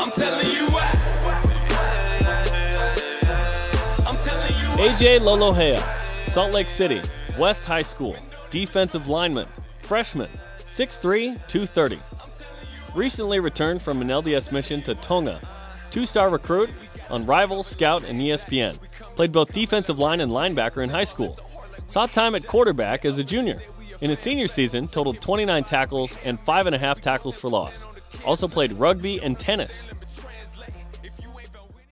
I'm telling you what. I'm telling you what. AJ Lolohea, Salt Lake City, West High School, defensive lineman, freshman, 6'3, 230. Recently returned from an LDS mission to Tonga, two star recruit on Rival, Scout, and ESPN. Played both defensive line and linebacker in high school. Saw time at quarterback as a junior. In his senior season, totaled 29 tackles and 5.5 tackles for loss. Also played rugby and tennis.